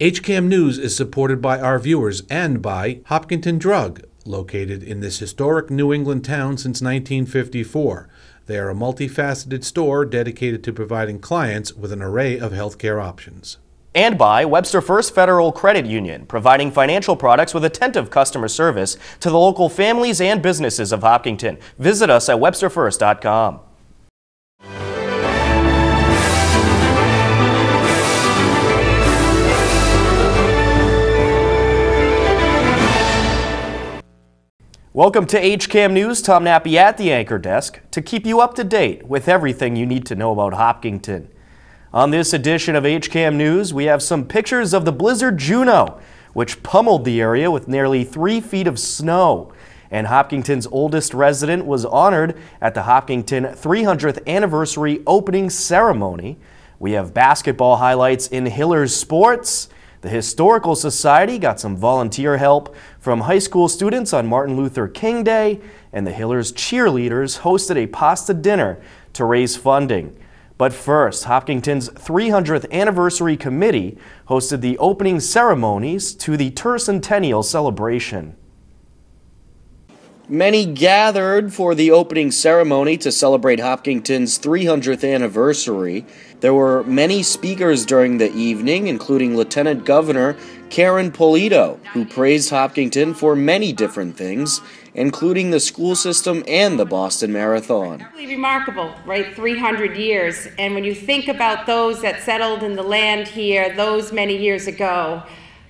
HCAM News is supported by our viewers and by Hopkinton Drug, located in this historic New England town since 1954. They are a multifaceted store dedicated to providing clients with an array of healthcare options. And by Webster First Federal Credit Union, providing financial products with attentive customer service to the local families and businesses of Hopkinton. Visit us at websterfirst.com. Welcome to HCAM News. Tom Nappy at the anchor desk to keep you up to date with everything you need to know about Hopkinton. On this edition of HCAM News, we have some pictures of the blizzard Juno, which pummeled the area with nearly three feet of snow. And Hopkinton's oldest resident was honored at the Hopkinton 300th anniversary opening ceremony. We have basketball highlights in Hillers Sports. The Historical Society got some volunteer help from high school students on Martin Luther King Day, and the Hillers cheerleaders hosted a pasta dinner to raise funding. But first, Hopkinton's 300th anniversary committee hosted the opening ceremonies to the tercentennial celebration. Many gathered for the opening ceremony to celebrate Hopkinton's 300th anniversary. There were many speakers during the evening, including Lieutenant Governor Karyn Polito, who praised Hopkinton for many different things, including the school system and the Boston Marathon. Really remarkable, right? 300 years. And when you think about those that settled in the land here those many years ago,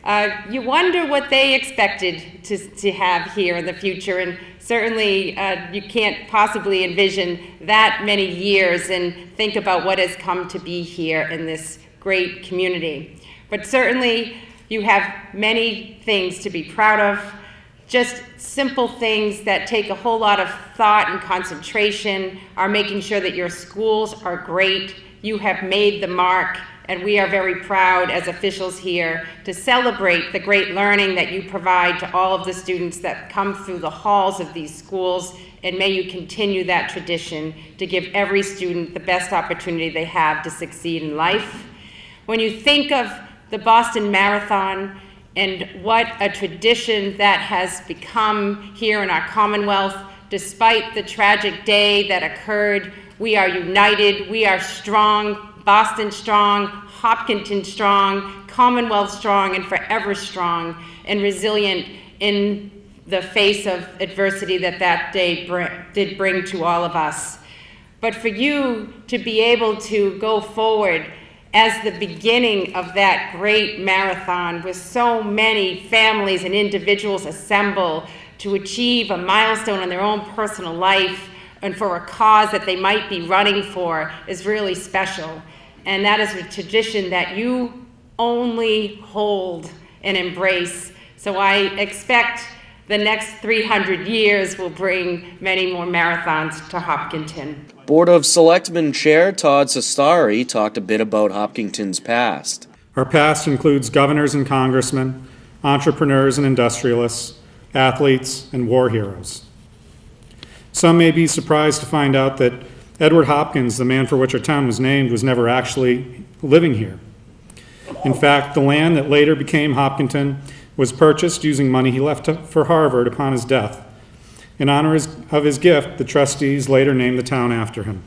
uh, you wonder what they expected to, to have here in the future. And certainly uh, you can't possibly envision that many years and think about what has come to be here in this great community. But certainly you have many things to be proud of. Just simple things that take a whole lot of thought and concentration are making sure that your schools are great. You have made the mark and we are very proud as officials here to celebrate the great learning that you provide to all of the students that come through the halls of these schools, and may you continue that tradition to give every student the best opportunity they have to succeed in life. When you think of the Boston Marathon and what a tradition that has become here in our Commonwealth, despite the tragic day that occurred, we are united, we are strong, Boston strong, Hopkinton strong, Commonwealth strong, and forever strong and resilient in the face of adversity that that day br did bring to all of us. But for you to be able to go forward as the beginning of that great marathon with so many families and individuals assemble to achieve a milestone in their own personal life and for a cause that they might be running for is really special. And that is a tradition that you only hold and embrace. So I expect the next 300 years will bring many more marathons to Hopkinton. Board of Selectmen Chair Todd Cestari talked a bit about Hopkinton's past. Our past includes governors and congressmen, entrepreneurs and industrialists, athletes, and war heroes. Some may be surprised to find out that Edward Hopkins, the man for which our town was named, was never actually living here. In fact, the land that later became Hopkinton was purchased using money he left for Harvard upon his death. In honor of his gift, the trustees later named the town after him,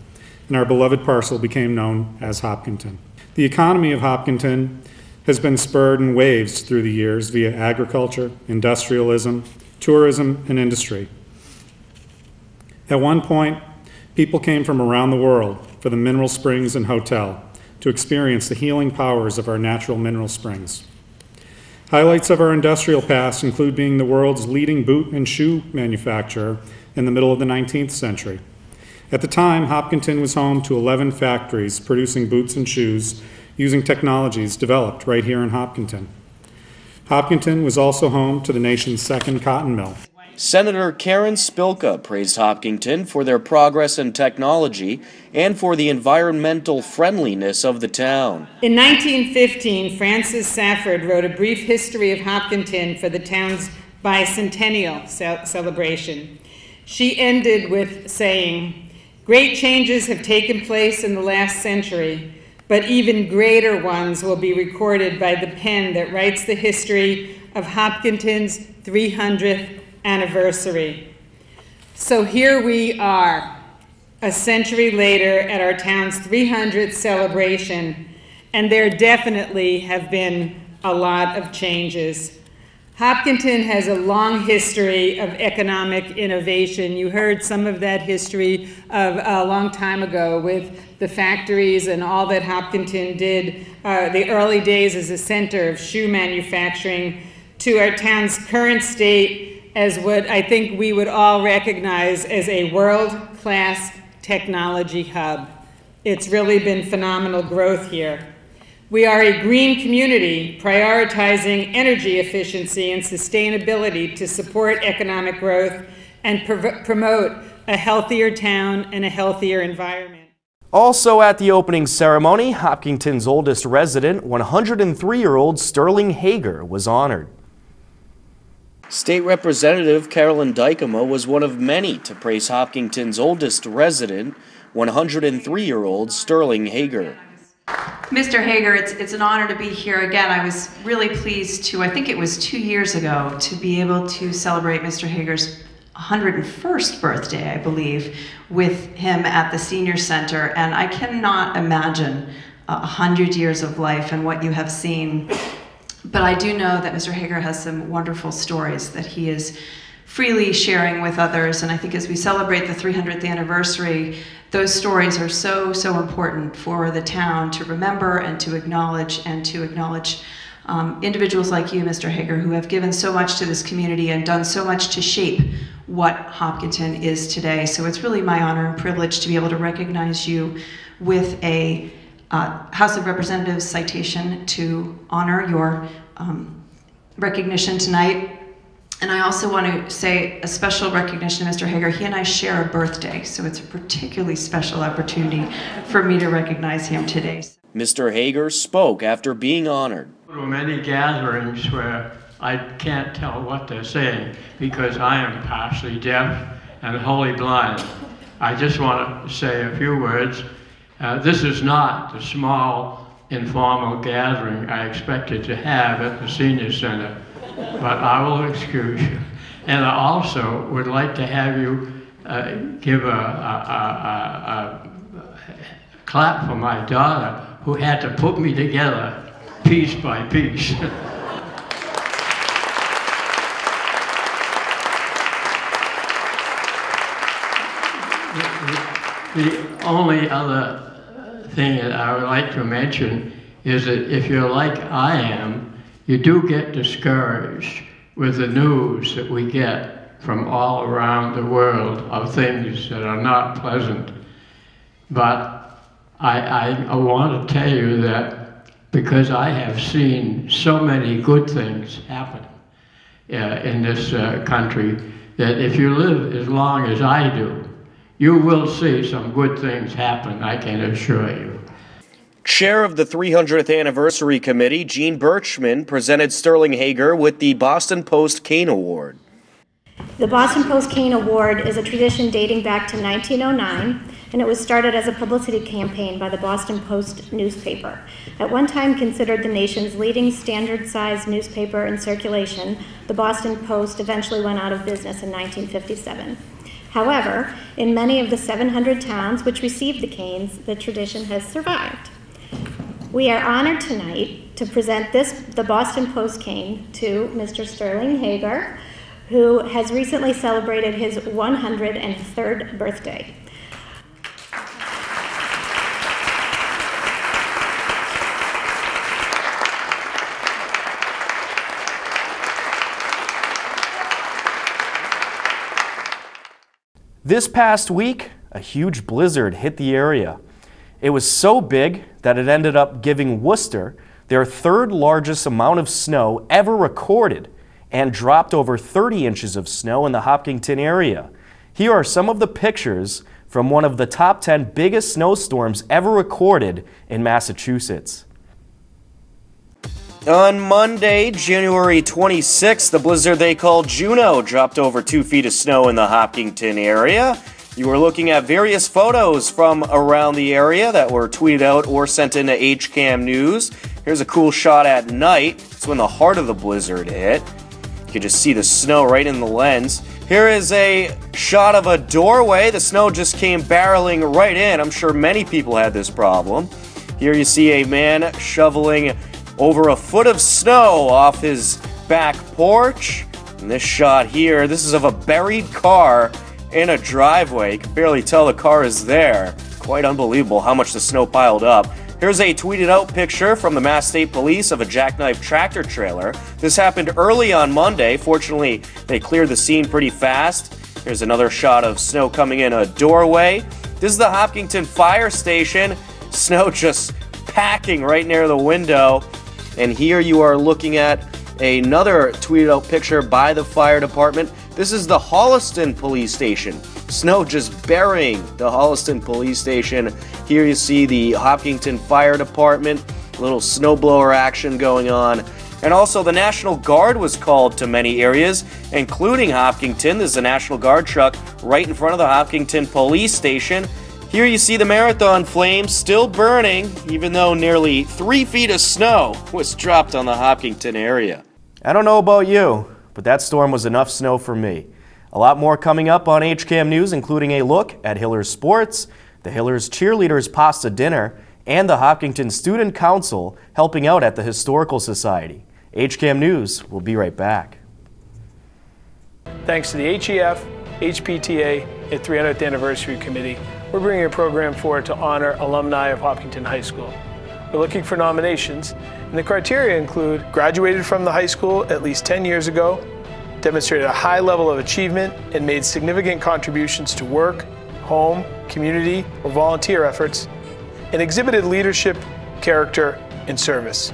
and our beloved parcel became known as Hopkinton. The economy of Hopkinton has been spurred in waves through the years via agriculture, industrialism, tourism, and industry. At one point, People came from around the world for the mineral springs and hotel to experience the healing powers of our natural mineral springs. Highlights of our industrial past include being the world's leading boot and shoe manufacturer in the middle of the 19th century. At the time, Hopkinton was home to 11 factories producing boots and shoes using technologies developed right here in Hopkinton. Hopkinton was also home to the nation's second cotton mill. Senator Karen Spilka praised Hopkinton for their progress in technology and for the environmental friendliness of the town. In 1915, Frances Safford wrote a brief history of Hopkinton for the town's bicentennial ce celebration. She ended with saying, Great changes have taken place in the last century. but even greater ones will be recorded by the pen that writes the history of Hopkinton's 300th anniversary. So here we are, a century later, at our town's 300th celebration, and there definitely have been a lot of changes. Hopkinton has a long history of economic innovation. You heard some of that history of a long time ago with the factories and all that Hopkinton did, uh, the early days as a center of shoe manufacturing, to our town's current state as what I think we would all recognize as a world-class technology hub. It's really been phenomenal growth here. We are a green community prioritizing energy efficiency and sustainability to support economic growth and pr- promote a healthier town and a healthier environment. Also at the opening ceremony, Hopkinton's oldest resident, 103 year old Sterling Hager, was honored. State Representative Carolyn Dykema was one of many to praise Hopkinton's oldest resident, 103 year old Sterling Hager. Mr. Hager, it's, it's an honor to be here again. I was really pleased to, I think it was two years ago, to be able to celebrate Mr. Hager's 101st birthday, I believe, with him at the Senior Center. And I cannot imagine uh, a 100 years of life and what you have seen. But I do know that Mr. Hager has some wonderful stories that he is freely sharing with others. And I think as we celebrate the 300th anniversary, those stories are so, so important for the town to remember and to acknowledge and to acknowledge um, individuals like you, Mr. Hager, who have given so much to this community and done so much to shape what Hopkinton is today. So it's really my honor and privilege to be able to recognize you with a uh, House of Representatives citation to honor your um, recognition tonight and I also want to say a special recognition to Mr. Hager. He and I share a birthday, so it's a particularly special opportunity for me to recognize him today. Mr. Hager spoke after being honored. Many gatherings where I can't tell what they're saying because I am partially deaf and wholly blind. I just want to say a few words. Uh, this is not the small informal gathering I expected to have at the Senior Center but I will excuse you. And I also would like to have you uh, give a, a, a, a, clap for my daughter who had to put me together piece by piece. the only other thing that I would like to mention is that if you're like I am, you do get discouraged with the news that we get from all around the world of things that are not pleasant. But I, I, I want to tell you that because I have seen so many good things happen uh, in this uh, country, that if you live as long as I do, you will see some good things happen, I can assure you. Chair of the 300th Anniversary Committee, Gene Birchman, presented Sterling Hager with the Boston Post Cane Award. The Boston Post Cane Award is a tradition dating back to 1909, and it was started as a publicity campaign by the Boston Post newspaper. At one time considered the nation's leading standard sized newspaper in circulation, the Boston Post eventually went out of business in 1957. However, in many of the 700 towns which received the canes, the tradition has survived. We are honored tonight to present this, the Boston Post cane to Mr. Sterling Hager, who has recently celebrated his 103rd birthday. This past week, a huge blizzard hit the area. It was so big that it ended up giving Worcester their third largest amount of snow ever recorded and dropped over 30 inches of snow in the Hopkinton area. Here are some of the pictures from one of the top 10 biggest snowstorms ever recorded in Massachusetts. On Monday, January 26th, the blizzard they call Juno dropped over two feet of snow in the Hopkinton area. You were looking at various photos from around the area that were tweeted out or sent into HCAM News. Here's a cool shot at night. It's when the heart of the blizzard hit. You can just see the snow right in the lens. Here is a shot of a doorway. The snow just came barreling right in. I'm sure many people had this problem. Here you see a man shoveling over a foot of snow off his back porch. And this shot here, this is of a buried car in a driveway. You can barely tell the car is there. Quite unbelievable how much the snow piled up. Here's a tweeted out picture from the Mass State Police of a jackknife tractor trailer. This happened early on Monday. Fortunately, they cleared the scene pretty fast. Here's another shot of snow coming in a doorway. This is the Hopkinton Fire Station. Snow just packing right near the window. And here you are looking at another tweeted out picture by the fire department. This is the Holliston Police Station. Snow just burying the Holliston Police Station. Here you see the Hopkinton Fire Department, little snowblower action going on. And also, the National Guard was called to many areas, including Hopkinton. There's a National Guard truck right in front of the Hopkinton Police Station. Here you see the marathon flames still burning, even though nearly three feet of snow was dropped on the Hopkinton area. I don't know about you, but that storm was enough snow for me. A lot more coming up on HCAM News, including a look at Hillers Sports, the Hillers Cheerleaders Pasta Dinner, and the Hopkinton Student Council helping out at the Historical Society. HCAM News will be right back. Thanks to the HEF, HPTA, and 300th Anniversary Committee, we're bringing a program forward to honor alumni of Hopkinton High School. We're looking for nominations, and the criteria include graduated from the high school at least 10 years ago, demonstrated a high level of achievement, and made significant contributions to work, home, community, or volunteer efforts, and exhibited leadership, character, and service.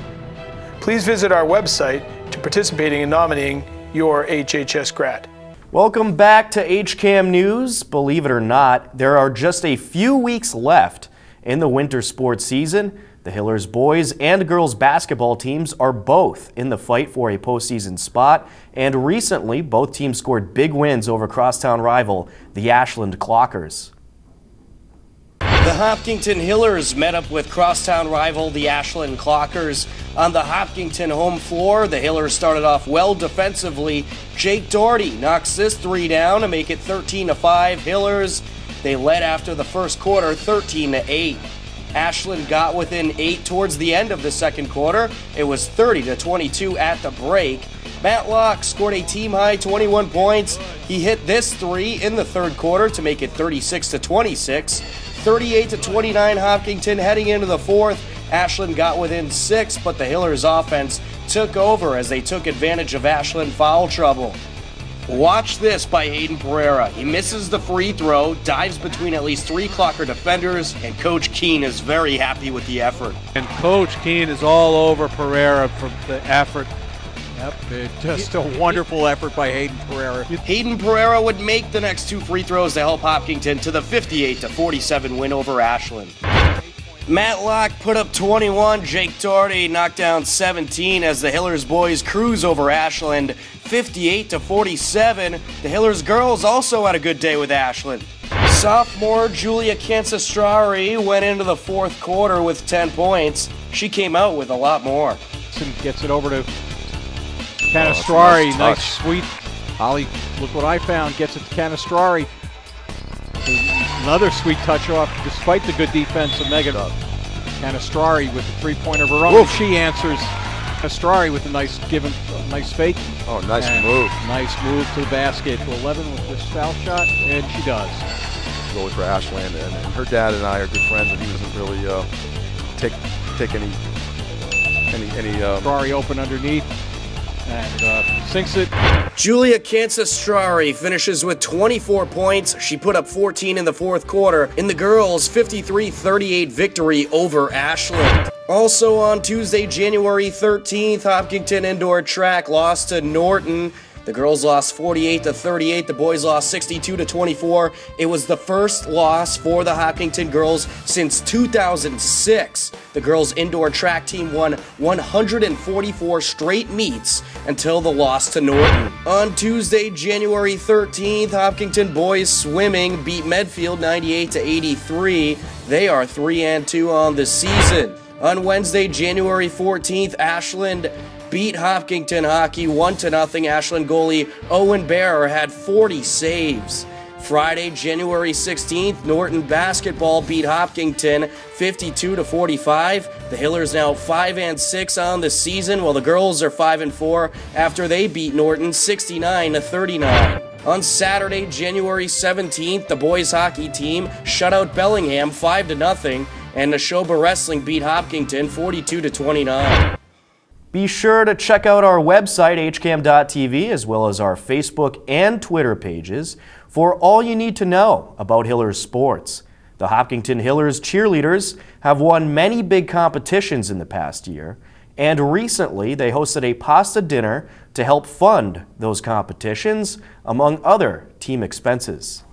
Please visit our website to participating in nominating your HHS grad. Welcome back to HCAM News. Believe it or not, there are just a few weeks left in the winter sports season. The Hillers boys and girls basketball teams are both in the fight for a postseason spot, and recently both teams scored big wins over crosstown rival, the Ashland Clockers. The Hopkinton Hillers met up with crosstown rival the Ashland Clockers on the Hopkinton home floor. The Hillers started off well defensively. Jake Doherty knocks this three down to make it 13 to 5. Hillers, they led after the first quarter 13 to 8. Ashland got within 8 towards the end of the second quarter. It was 30 to 22 at the break. Matt Locke scored a team high 21 points. He hit this three in the third quarter to make it 36 to 26. 38 to 29 Hopkinton heading into the fourth. Ashland got within six, but the Hillers offense took over as they took advantage of Ashland foul trouble. Watch this by Hayden Pereira. He misses the free throw, dives between at least three Clocker defenders, and Coach Keene is very happy with the effort. And Coach Keene is all over Pereira for the effort. Yep, just a wonderful effort by Hayden Pereira. Hayden Pereira would make the next two free throws to help Hopkinton to the 58 to 47 win over Ashland. Matt Locke put up 21. Jake Doherty knocked down 17 as the Hillers boys cruise over Ashland 58 to 47. The Hillers girls also had a good day with Ashland. Sophomore Julia Cancestrari went into the fourth quarter with 10 points. She came out with a lot more. Gets it over to Canastrari. nice nice, touch. sweet. Holly, look what I found. Gets it to Canastrari. Another sweet touch off, despite the good defense of Megan. Canastrari with the three-pointer of her own. She answers. Canastrari with a nice given, nice fake. Oh, nice move. Nice move to the basket to 11 with this foul shot, and she does. Goalie for Ashland, and, and her dad and I are good friends, and he doesn't really uh, take take any any any. Um, Ferrari open underneath and uh, sinks it. Julia Cancestrari finishes with 24 points. She put up 14 in the fourth quarter in the girls' 53-38 victory over Ashland. Also on Tuesday, January 13th, Hopkinton Indoor Track lost to Norton. The girls lost 48 to 38. The boys lost 62 to 24. It was the first loss for the Hopkinton girls since 2006. The girls' indoor track team won 144 straight meets until the loss to Norton. On Tuesday, January 13th, Hopkinton boys swimming beat Medfield 98 to 83. They are 3 and 2 on the season. On Wednesday, January 14th, Ashland beat Hopkinton hockey 1 to nothing. Ashland goalie Owen Bearer had 40 saves. Friday, January 16th, Norton basketball beat Hopkinton 52 to 45. The Hillers now 5 and 6 on the season while the girls are 5 and 4 after they beat Norton 69 to 39. On Saturday, January 17th, the boys hockey team shut out Bellingham 5 to nothing and Nashoba Wrestling beat Hopkinton 42 to 29. Be sure to check out our website, hcam.tv, as well as our Facebook and Twitter pages for all you need to know about Hillers sports. The Hopkinton Hillers cheerleaders have won many big competitions in the past year, and recently they hosted a pasta dinner to help fund those competitions, among other team expenses.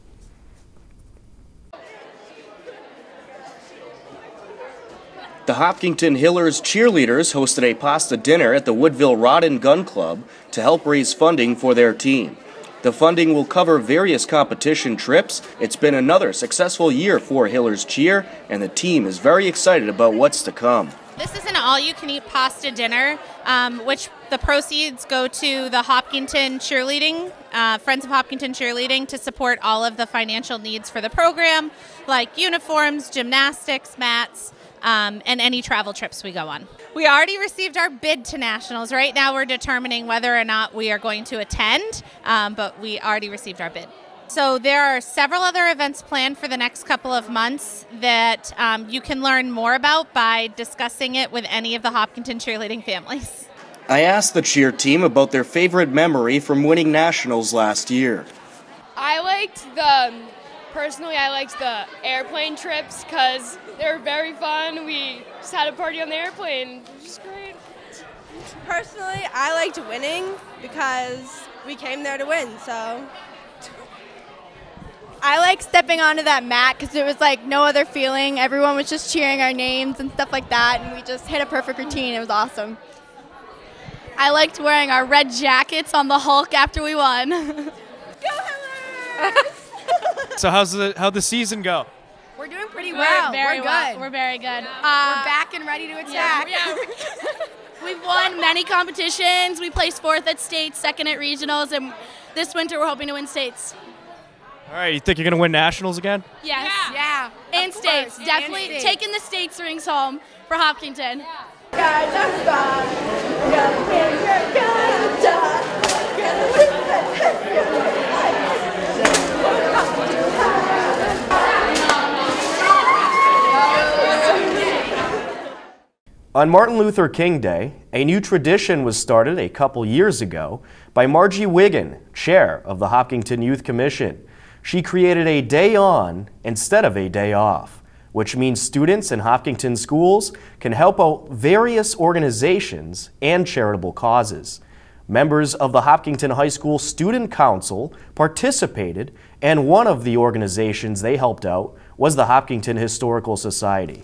The Hopkinton Hillers cheerleaders hosted a pasta dinner at the Woodville Rod and Gun Club to help raise funding for their team. The funding will cover various competition trips. It's been another successful year for Hillers Cheer, and the team is very excited about what's to come. This is an all you can eat pasta dinner, um, which the proceeds go to the Hopkinton Cheerleading, uh, Friends of Hopkinton Cheerleading, to support all of the financial needs for the program, like uniforms, gymnastics, mats, um, and any travel trips we go on. We already received our bid to nationals. Right now, we're determining whether or not we are going to attend, um, but we already received our bid. So there are several other events planned for the next couple of months that um, you can learn more about by discussing it with any of the Hopkinton cheerleading families. I asked the cheer team about their favorite memory from winning nationals last year. I liked the personally I liked the airplane trips because they were very fun. We just had a party on the airplane, which is great. Personally, I liked winning because we came there to win. So I like stepping onto that mat because it was like no other feeling. Everyone was just cheering our names and stuff like that, and we just hit a perfect routine. It was awesome. I liked wearing our red jackets on the Hulk after we won. so how's the how the season go? We're doing pretty We're well. very We're well. good. We're very good. We're uh, back and ready to attack. Yeah, We've won many competitions. We placed fourth at states, second at regionals, and this winter we're hoping to win states. All right, you think you're gonna win nationals again? Yes. Yeah. And Of states. course, Definitely and states. taking the states rings home for Hopkinton. On Martin Luther King Day, a new tradition was started a couple years ago by Margie Wiggin, chair of the Hopkinton Youth Commission. She created a day on instead of a day off, which means students in Hopkinton schools can help out various organizations and charitable causes. Members of the Hopkinton High School Student Council participated, and one of the organizations they helped out was the Hopkinton Historical Society.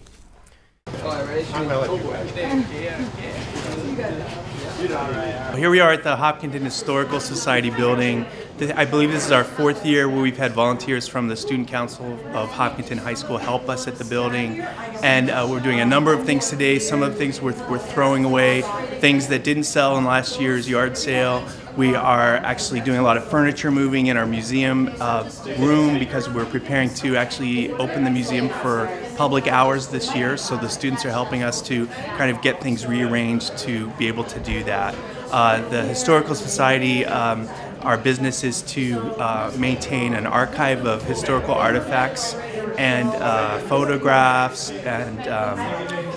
Here we are at the Hopkinton Historical Society building. I believe this is our fourth year where we've had volunteers from the Student Council of Hopkinton High School help us at the building. And uh, we're doing a number of things today. Some of the things we're, we're throwing away, things that didn't sell in last year's yard sale. We are actually doing a lot of furniture moving in our museum uh, room because we're preparing to actually open the museum for public hours this year. So the students are helping us to kind of get things rearranged to be able to do that. Uh, the Historical Society, um, our business is to uh, maintain an archive of historical artifacts and uh, photographs and um,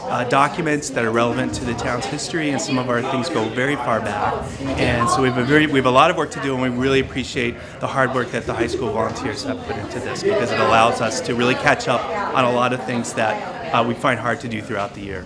uh, documents that are relevant to the town's history, and some of our things go very far back. And so we have a very we have a lot of work to do, and we really appreciate the hard work that the high school volunteers have put into this because it allows us to really catch up on a lot of things that uh, we find hard to do throughout the year.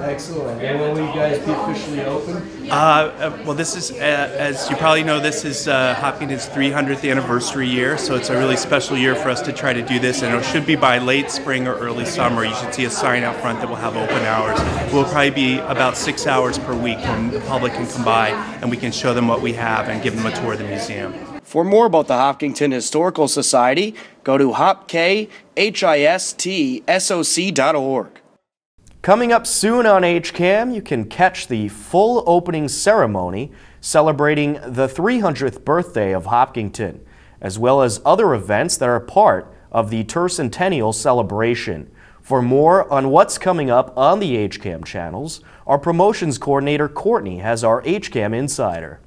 Excellent. And when will you guys be officially open? Uh, uh, well, this is, uh, as you probably know, this is uh, Hopkinton's 300th anniversary year, so it's a really special year for us to try to do this, and it should be by late spring or early summer. You should see a sign out front that will have open hours. We'll probably be about six hours per week when the public can come by and we can show them what we have and give them a tour of the museum. For more about the Hopkinton Historical Society, go to hopkhistsoc.org. Coming up soon on HCAM, you can catch the full opening ceremony celebrating the 300th birthday of Hopkinton, as well as other events that are part of the tercentennial celebration. For more on what's coming up on the HCAM channels, our promotions coordinator Courtney has our HCAM Insider.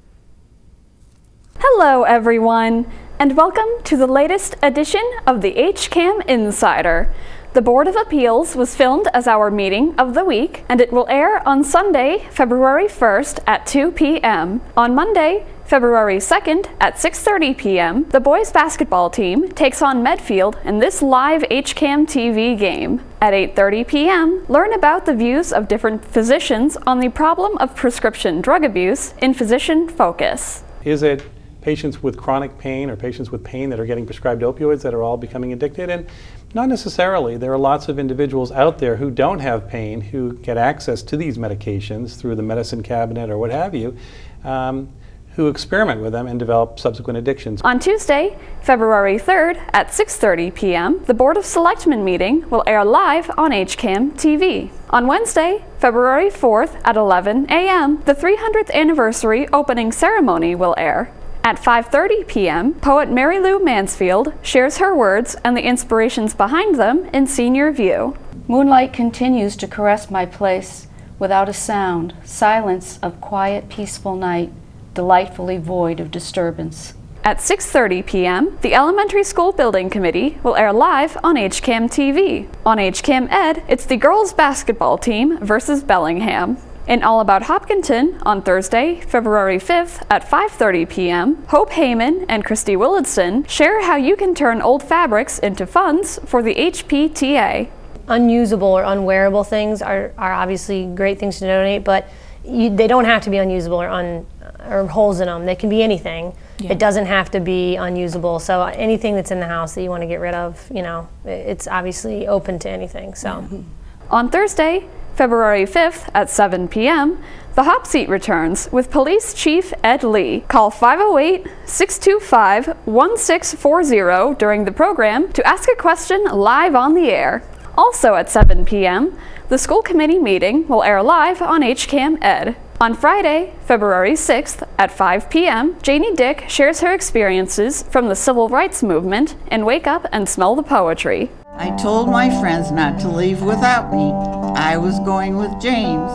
Hello, everyone, and welcome to the latest edition of the HCAM Insider. The Board of Appeals was filmed as our meeting of the week, and it will air on Sunday, February 1st at 2 p.m. On Monday, February 2nd at 6:30 p.m., the boys basketball team takes on Medfield in this live HCAM TV game. At 8:30 p.m., learn about the views of different physicians on the problem of prescription drug abuse in Physician Focus. Is it patients with chronic pain or patients with pain that are getting prescribed opioids that are all becoming addicted? And not necessarily. There are lots of individuals out there who don't have pain who get access to these medications through the medicine cabinet or what have you. Um, who experiment with them and develop subsequent addictions. On Tuesday, February 3rd at 6:30 p.m., the Board of Selectmen meeting will air live on HCAM TV. On Wednesday, February 4th at 11 a.m., the 300th anniversary opening ceremony will air. At 5:30 p.m., poet Mary Lou Mansfield shares her words and the inspirations behind them in Senior View. Moonlight continues to caress my place without a sound, silence of quiet, peaceful night, delightfully void of disturbance. At 6:30 p.m., the Elementary School Building Committee will air live on HCAM TV. On HCAM Ed, it's the girls basketball team versus Bellingham. In All About Hopkinton on Thursday, February 5th at 5:30 p.m., Hope Heyman and Christy Willardson share how you can turn old fabrics into funds for the HPTA. Unusable or unwearable things are, are obviously great things to donate, but you, they don't have to be unusable or un, or holes in them. They can be anything. Yeah. It doesn't have to be unusable. So uh, anything that's in the house that you want to get rid of, you know, it's obviously open to anything. So. On Thursday, February 5th at 7 p.m., the Hop Seat returns with Police Chief Ed Lee. Call 508 625 1640 during the program to ask a question live on the air. Also at 7 p.m., the school committee meeting will air live on HCAM Ed. On Friday, February 6th at 5 p.m., Janie Dick shares her experiences from the civil rights movement in Wake Up and Smell the Poetry. I told my friends not to leave without me. I was going with James.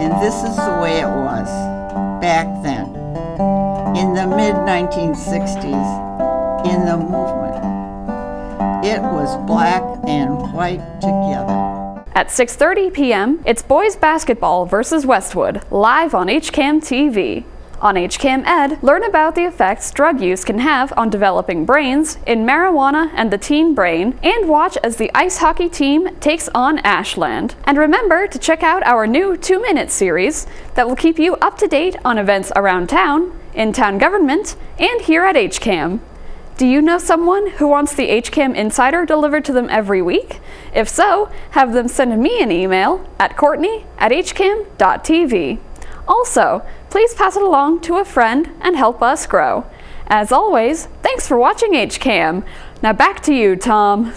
And this is the way it was back then, in the mid 1960s, in the movement. It was black and white together. At 6:30 p.m., it's boys basketball versus Westwood, live on HCAM TV. On HCAM Ed, learn about the effects drug use can have on developing brains, in marijuana and the teen brain, and watch as the ice hockey team takes on Ashland. And remember to check out our new 2-minute series that will keep you up to date on events around town, in town government, and here at HCAM. Do you know someone who wants the HCAM Insider delivered to them every week? If so, have them send me an email at courtney at hcam.tv. Also, please pass it along to a friend and help us grow. As always, thanks for watching HCAM. Now back to you, Tom.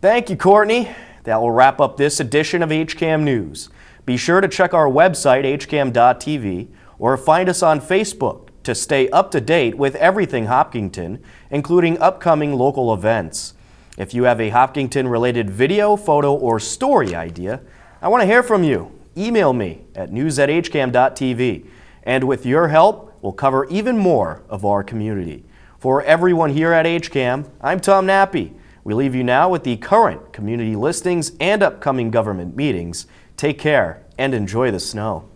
Thank you, Courtney. That will wrap up this edition of HCAM News. Be sure to check our website, hcam.tv, or find us on Facebook to stay up to date with everything Hopkinton, including upcoming local events. If you have a Hopkinton related video, photo, or story idea, I want to hear from you. Email me at news at hcam.tv. And with your help, we'll cover even more of our community. For everyone here at HCAM, I'm Tom Nappy. We leave you now with the current community listings and upcoming government meetings. Take care and enjoy the snow.